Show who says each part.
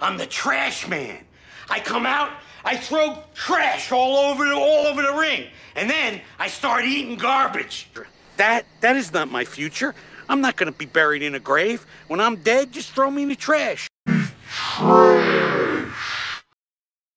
Speaker 1: I'm the trash man. I come out, I throw trash all over the, all over the ring, and then I start eating garbage. That that is not my future. I'm not gonna be buried in a grave. When I'm dead, just throw me in the trash. Trash.